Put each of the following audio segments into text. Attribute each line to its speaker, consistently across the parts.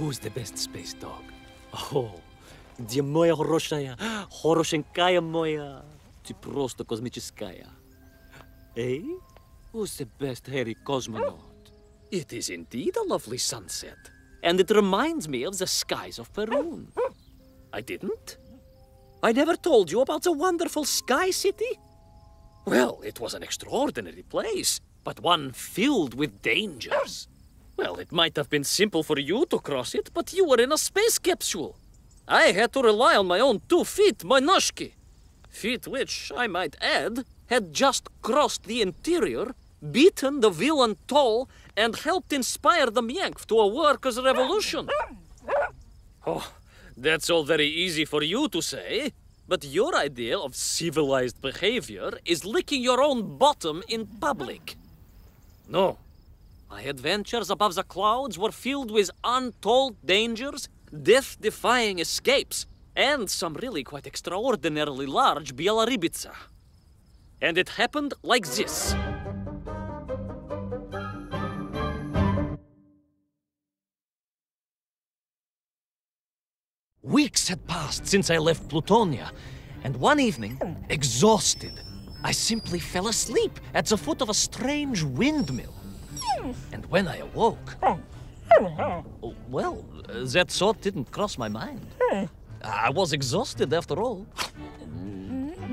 Speaker 1: Who's the best space dog? Oh, где моя хорошая, хорошенькая моя? Ты просто космическая. Hey, who's the best hairy cosmonaut? It is indeed a lovely sunset. And it reminds me of the skies of Perun. I didn't? I never told you about the wonderful Sky City? Well, it was an extraordinary place, but one filled with dangers. Well, it might have been simple for you to cross it, but you were in a space capsule. I had to rely on my own two feet, my noshki. Feet which, I might add, had just crossed the interior, beaten the villain Toll, and helped inspire the Myank to a workers' revolution. Oh, that's all very easy for you to say, but your idea of civilized behavior is licking your own bottom in public. No. My adventures above the clouds were filled with untold dangers, death defying escapes, and some really quite extraordinarily large Bielaribica. And it happened like this. Weeks had passed since I left Plutonia, and one evening, exhausted, I simply fell asleep at the foot of a strange windmill. And when I awoke, oh, well, that thought didn't cross my mind. I was exhausted after all.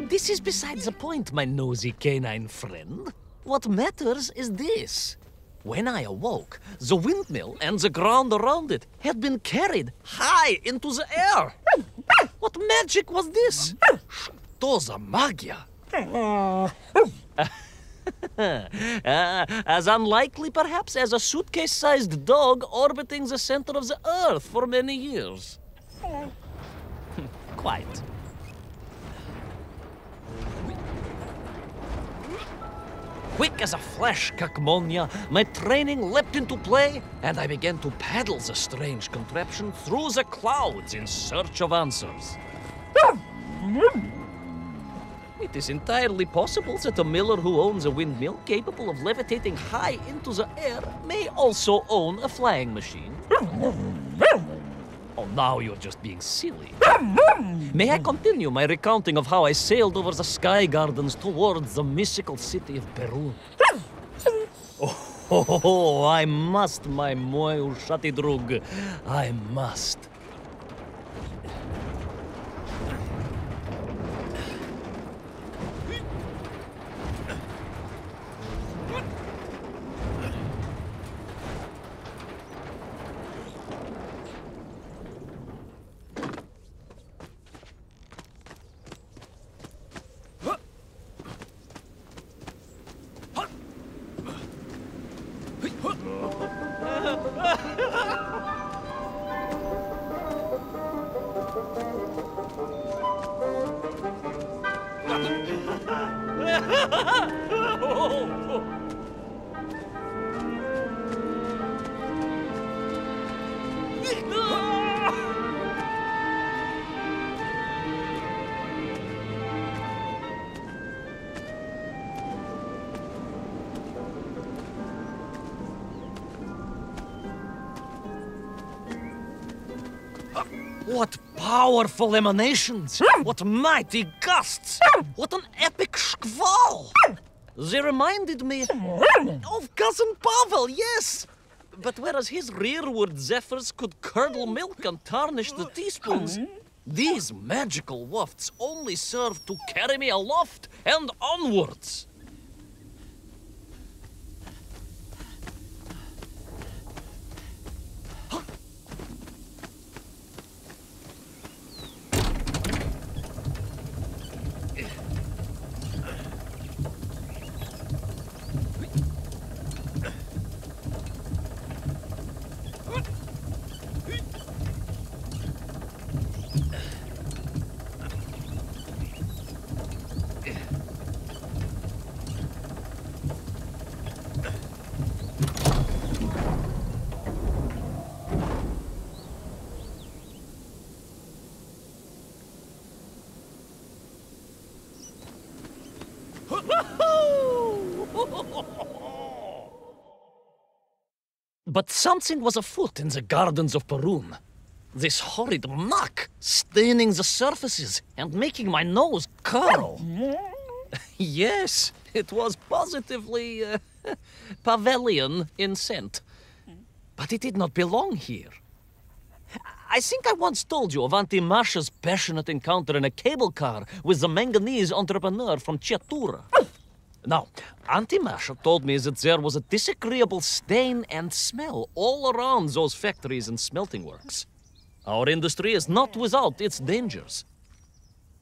Speaker 1: This is besides the point, my nosy canine friend. What matters is this. When I awoke, the windmill and the ground around it had been carried high into the air. What magic was this? Toza magia. Uh, as unlikely, perhaps, as a suitcase sized dog orbiting the center of the Earth for many years. Quite. Quick as a flash, Kakmonia, my training leapt into play, and I began to paddle the strange contraption through the clouds in search of answers. It is entirely possible that a miller who owns a windmill capable of levitating high into the air may also own a flying machine. Oh, now you're just being silly. May I continue my recounting of how I sailed over the sky gardens towards the mystical city of Perun? Oh, I must, my moy drug. I must. What powerful emanations! Hmm. what mighty gusts! Hmm. what an epic squall! They reminded me hmm. of cousin Pavel, yes! But whereas his rearward zephyrs could curdle milk and tarnish the teaspoons, these magical wafts only serve to carry me aloft and onwards.
Speaker 2: But something was afoot in the gardens of Perun. This horrid muck staining the surfaces and making my nose curl. yes, it was positively uh, Pavilion in scent. But it did not belong here. I think I once told you of Auntie Marcia's passionate encounter in a cable car with the manganese entrepreneur from Chiatura. Now, Auntie Marcia told me that there was a disagreeable stain and smell all around those factories and smelting works. Our industry is not without its dangers.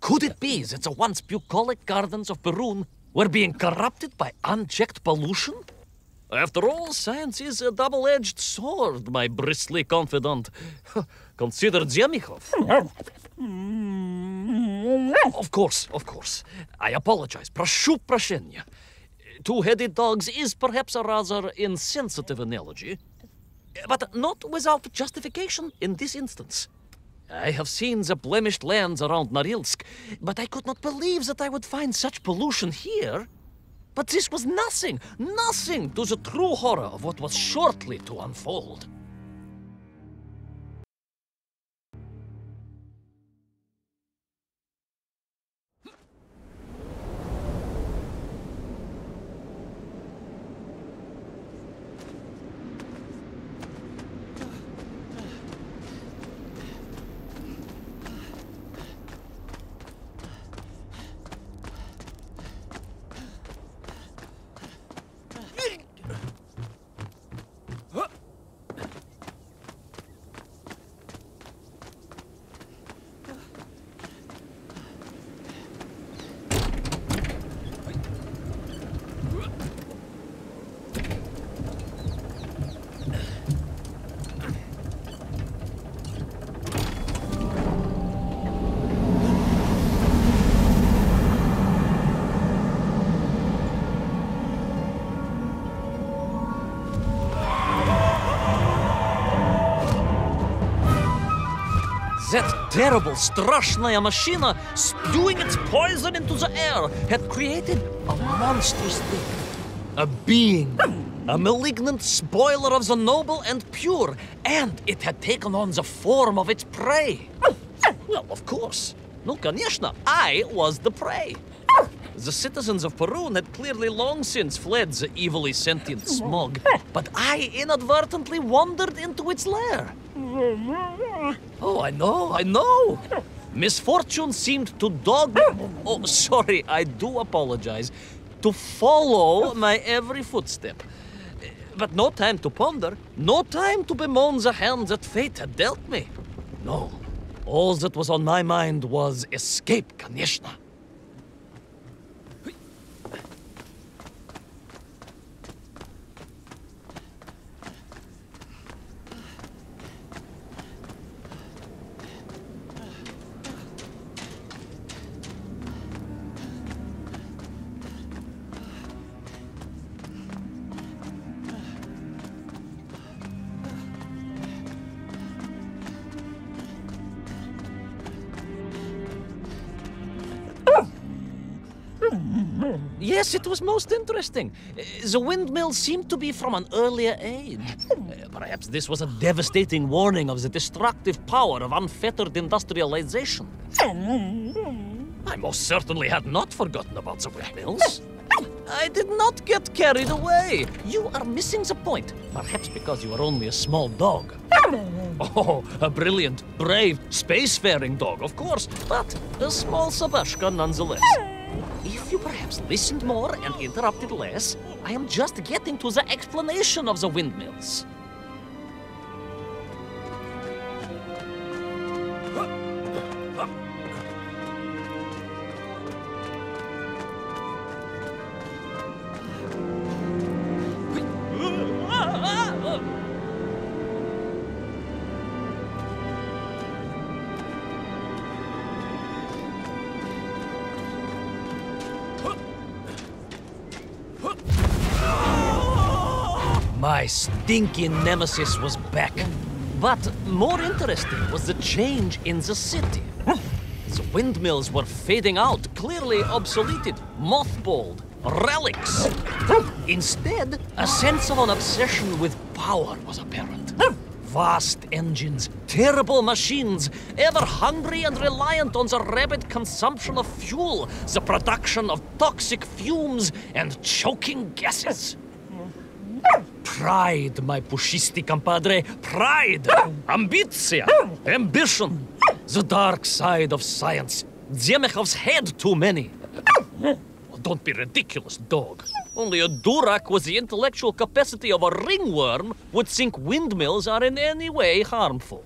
Speaker 2: Could it be that the once bucolic gardens of Perun were being corrupted by unchecked pollution? After all, science is a double-edged sword, my bristly confidant. Consider Zemikov. of course, of course. I apologize. Прошу прощения. Two-headed dogs is perhaps a rather insensitive analogy, but not without justification in this instance. I have seen the blemished lands around Norilsk, but I could not believe that I would find such pollution here. But this was nothing, nothing to the true horror of what was shortly to unfold. terrible Strashная machina, spewing its poison into the air, had created a monstrous thing. A being. A malignant spoiler of the noble and pure. And it had taken on the form of its prey. Well, of course. No, конечно, I was the prey. The citizens of Perun had clearly long since fled the evilly sentient smog, but I inadvertently wandered into its lair. Oh, I know, I know. Misfortune seemed to dog. Oh, sorry, I do apologize. To follow my every footstep. But no time to ponder, no time to bemoan the hand that fate had dealt me. No, all that was on my mind was escape, Kanishna. Yes, it was most interesting. Uh, The windmill seemed to be from an earlier age. Uh, Perhaps this was a devastating warning of the destructive power of unfettered industrialization. I most certainly had not forgotten about the windmills. I did not get carried away. You are missing the point. Perhaps because you are only a small dog. Oh, a brilliant, brave, spacefaring dog, of course, but a small Sabashka nonetheless. If you perhaps listened more and interrupted less, I am just getting to the explanation of the windmills. My stinking nemesis was back. But more interesting was the change in the city. The windmills were fading out, clearly obsoleted, mothballed. relics. Instead, a sense of an obsession with power was apparent. Vast engines, terrible machines, ever hungry and reliant on the rapid consumption of fuel, the production of toxic fumes and choking gases. Pride, my pushisti compadre. Pride. Ambitia. Ambition. The dark side of science. Zemechov's had too many. Oh, don't be ridiculous, dog. Only a Durak with the intellectual capacity of a ringworm would think windmills are in any way harmful.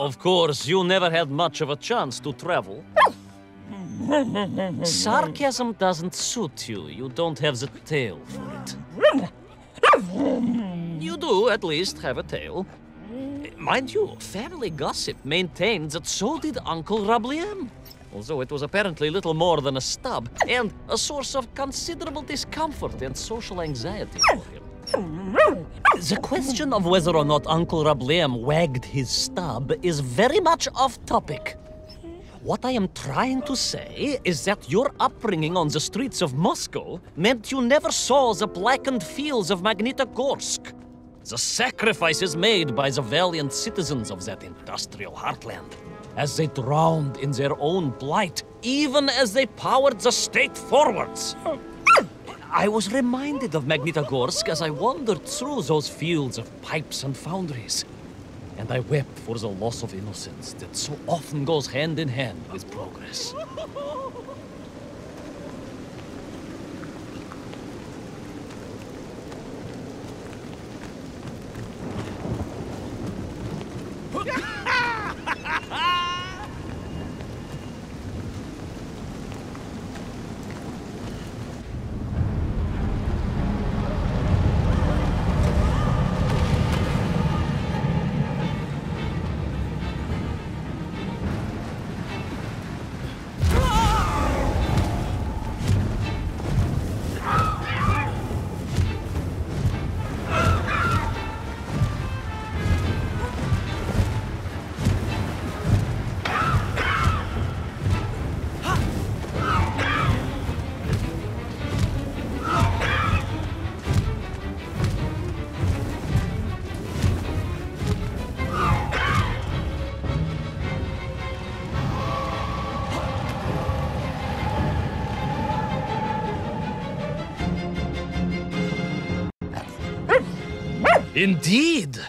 Speaker 2: Of course, you never had much of a chance to travel. Sarcasm doesn't suit you. You don't have the tail for it. You do, at least, have a tail. Mind you, family gossip maintained that so did Uncle Rabliem. Although it was apparently little more than a stub, and a source of considerable discomfort and social anxiety for him. The question of whether or not Uncle Rablem wagged his stub is very much off topic. What I am trying to say is that your upbringing on the streets of Moscow meant you never saw the blackened fields of Magnitogorsk. The sacrifices made by the valiant citizens of that industrial heartland as they drowned in their own blight, even as they powered the state forwards. I was reminded of Magnitogorsk as I wandered through those fields of pipes and foundries. And I wept for the loss of innocence that so often goes hand in hand with progress. Indeed!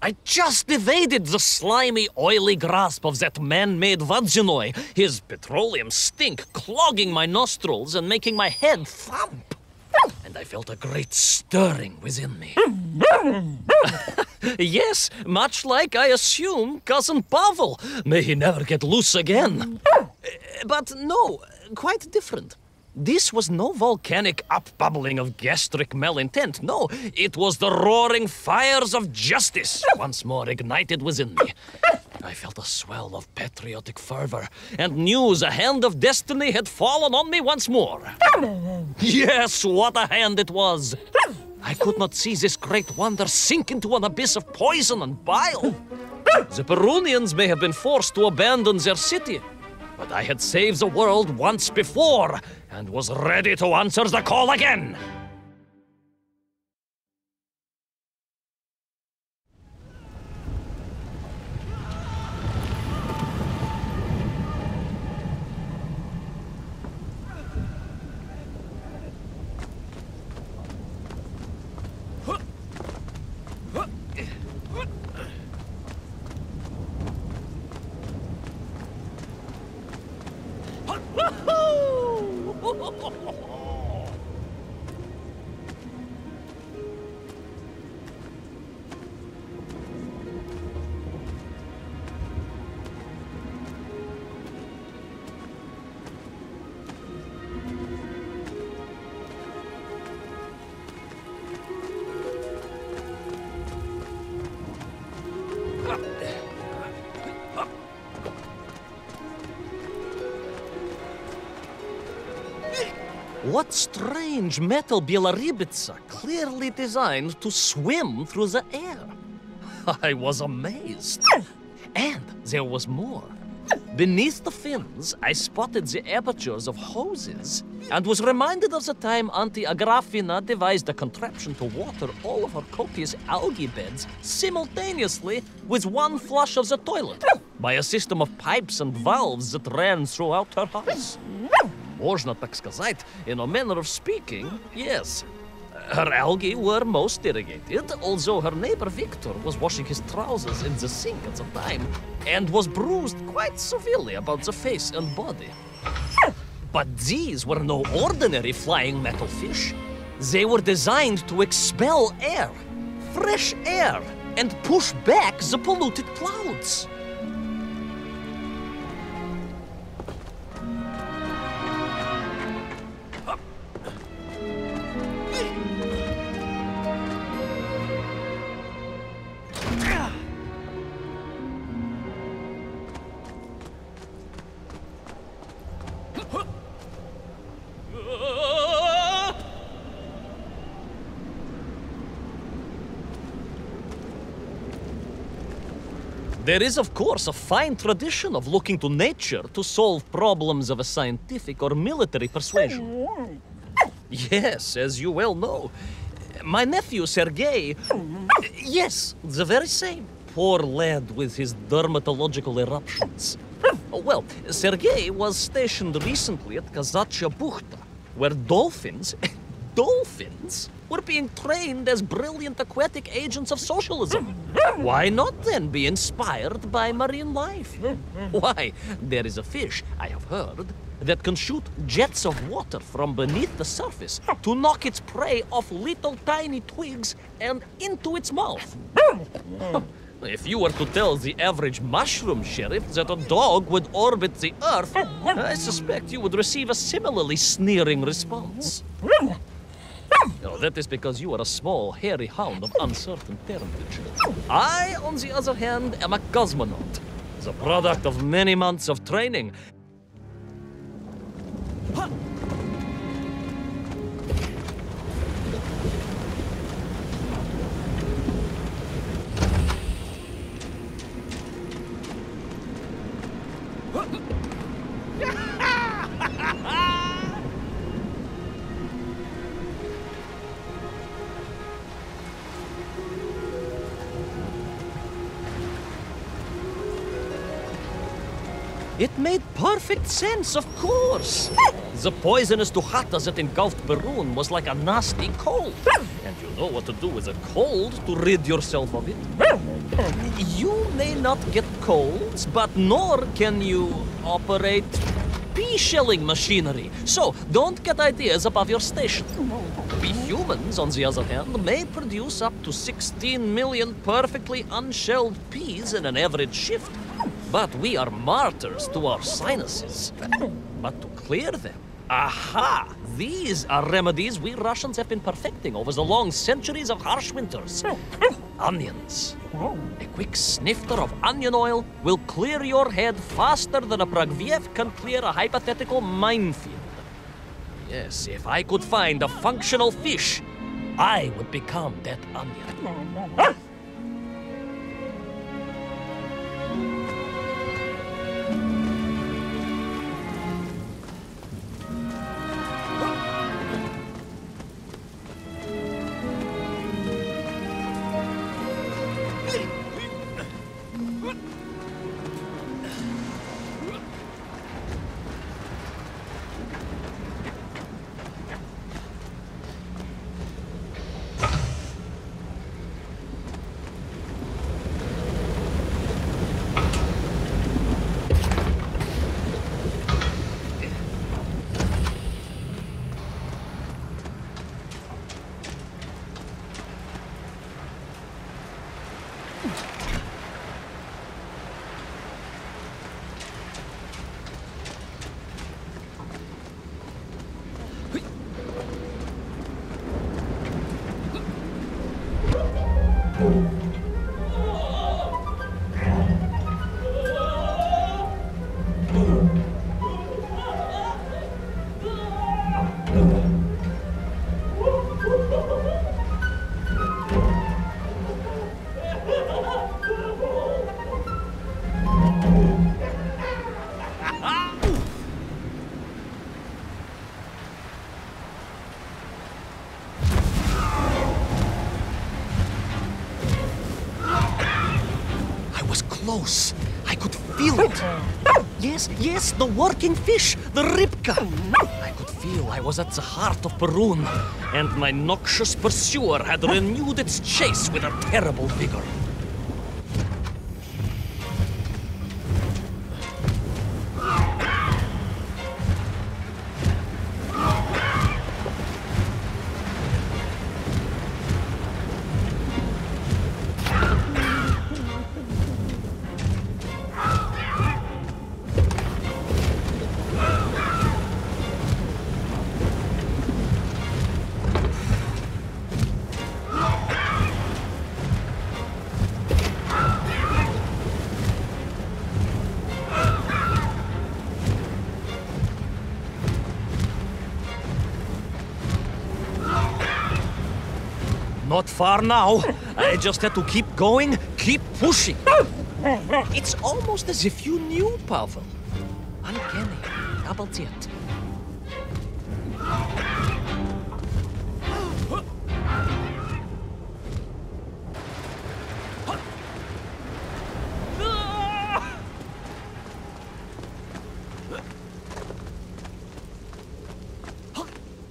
Speaker 2: I just evaded the slimy, oily grasp of that man made Vadzinoi, his petroleum stink clogging my nostrils and making my head thump. And I felt a great stirring within me. yes, much like I assume cousin Pavel. May he never get loose again. Uh, but no, quite different. This was no volcanic upbubbling of gastric malintent. No, it was the roaring fires of justice once more ignited within me. I felt a swell of patriotic fervor and knew the hand of destiny had fallen on me once more. Yes, what a hand it was! I could not see this great wonder sink into an abyss of poison and bile. The Perunians may have been forced to abandon their city, but I had saved the world once before and was ready to answer the call again. What strange metal Bielaribitsa clearly designed to swim through the air? I was amazed. And there was more. Beneath the fins, I spotted the apertures of hoses and was reminded of the time Auntie Agrafina devised a contraption to water all of her copious algae beds simultaneously with one flush of the toilet by a system of pipes and valves that ran throughout her house Можно так сказать, in a manner of speaking, yes. Her algae were most irrigated, although her neighbor Victor was washing his trousers in the sink at the time and was bruised quite severely about the face and body. But these were no ordinary flying metal fish. They were designed to expel air, fresh air, and push back the polluted clouds. There is, of course, a fine tradition of looking to nature to solve problems of a scientific or military persuasion. Yes, as you well know. My nephew, Sergei. Yes, the very same. Poor lad with his dermatological eruptions. Well, Sergei was stationed recently at Kazachya Buchta, where dolphins, dolphins, were being trained as brilliant aquatic agents of socialism. Why not then be inspired by marine life? Why, there is a fish, I have heard, that can shoot jets of water from beneath the surface to knock its prey off little tiny twigs and into its mouth. If you were to tell the average mushroom sheriff that a dog would orbit the Earth, I suspect you would receive a similarly sneering response. That is because you are a small, hairy hound of uncertain parentage. I, on the other hand, am a cosmonaut, the product of many months of training. It made perfect sense, of course. The poisonous Duchata that engulfed Perun was like a nasty cold. And you know what to do with a cold to rid yourself of it. You may not get colds, but nor can you operate pea shelling machinery. So don't get ideas above your station. We humans, on the other hand, may produce up to 16 million perfectly unshelled peas in an average shift. But we are martyrs to our sinuses. But to clear them, aha! These are remedies we Russians have been perfecting over the long centuries of harsh winters. Onions. A quick snifter of onion oil will clear your head faster than a Pragviev can clear a hypothetical minefield. Yes, if I could find a functional fish, I would become that onion. Yes, yes, the working fish, the ribka. I could feel I was at the heart of Perun, and my noxious pursuer had renewed its chase with a terrible vigor. far now. I just had to keep going, keep pushing. It's almost as if you knew, Pavel. Uncanny. it.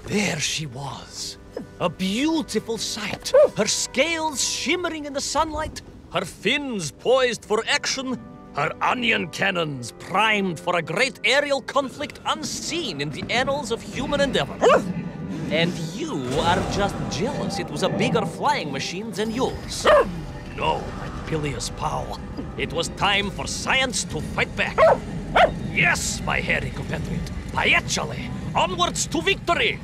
Speaker 2: There she was. A beautiful sight. Her scales shimmering in the sunlight, her fins poised for action, her onion cannons primed for a great aerial conflict unseen in the annals of human endeavor. And you are just jealous it was a bigger flying machine than yours. No, my bilious pal. It was time for science to fight back. Yes, my hairy compatriot. Paechale! Onwards to victory!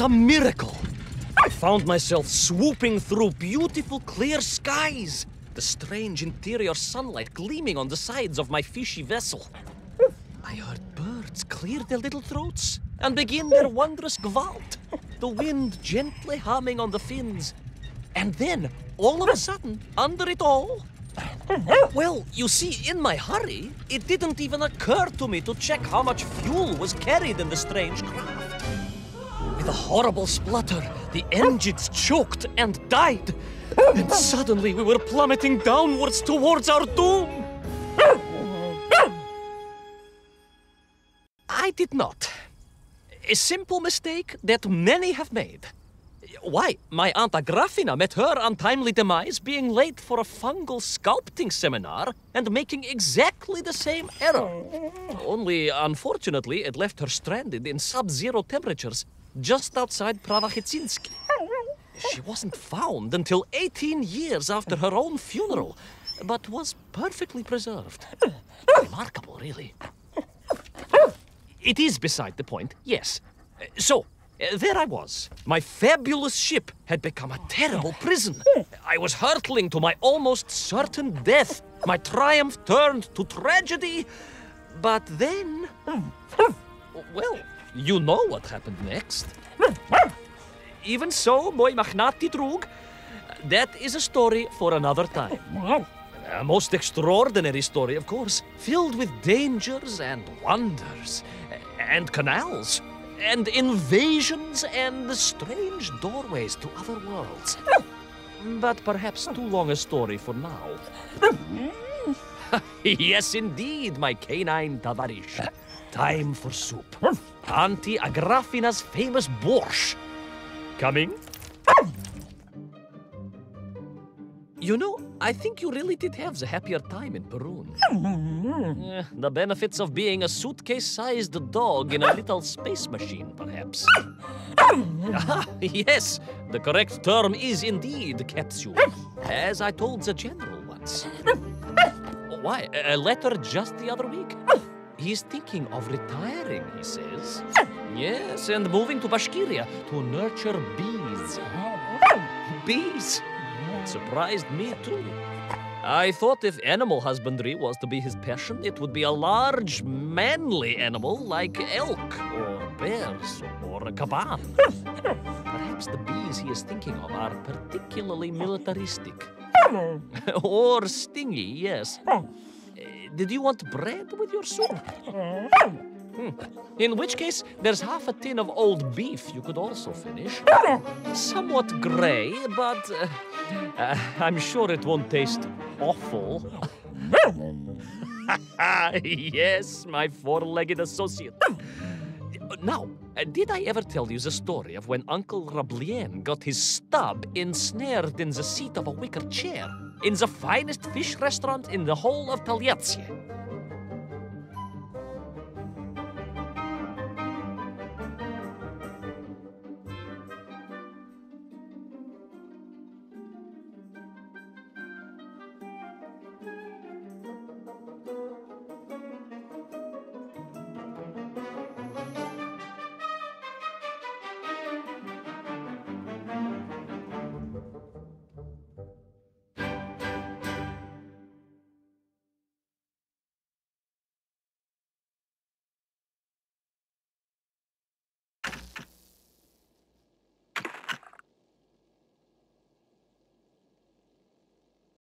Speaker 2: A miracle. I found myself swooping through beautiful clear skies, the strange interior sunlight gleaming on the sides of my fishy vessel. I heard birds clear their little throats and begin their wondrous gvalt, the wind gently humming on the fins. And then, all of a sudden, under it all, well, you see, in my hurry, it didn't even occur to me to check how much fuel was carried in the strange craft. With a horrible splutter, the engines choked and died. And suddenly we were plummeting downwards towards our doom. I did not. A simple mistake that many have made. Why, my Aunt Agrafina met her untimely demise being late for a fungal sculpting seminar and making exactly the same error. Only, unfortunately, it left her stranded in sub zero temperatures just outside Pravachitsinski. She wasn't found until 18 years after her own funeral, but was perfectly preserved. Remarkable, really. It is beside the point, yes. So, uh, there I was. My fabulous ship had become a terrible prison. I was hurtling to my almost certain death. My triumph turned to tragedy. But then. Well, you know what happened next. Even so, moi magnati drug. That is a story for another time. A most extraordinary story, of course, filled with dangers and wonders, and canals, and invasions, and strange doorways to other worlds. but perhaps too long a story for now. yes, indeed, my canine tavarish. Time for soup. Auntie Agrafina's famous borscht. Coming? You know, I think you really did have the happier time in Perun. Eh, the benefits of being a suitcase sized dog in a little space machine, perhaps. Ah, yes, the correct term is indeed capsule, as I told the general once. Why, a letter just the other week? He's thinking of retiring, he says. Yes, and moving to Bashkiria to nurture bees. Oh. Bees? It Surprised me too. I thought if animal husbandry was to be his passion, it would be a large, manly animal like elk or bears or a caban. Perhaps the bees he is thinking of are particularly militaristic. or stingy, yes. Did you want bread with your soup? Hmm. In which case, there's half a tin of old beef you could also finish. Somewhat grey, but uh, uh, I'm sure it won't taste awful. yes, my four legged associate. Now, did I ever tell you the story of when Uncle Rablien got his stub ensnared in the seat of a wicker chair in the finest fish restaurant in the whole of Taliatsie?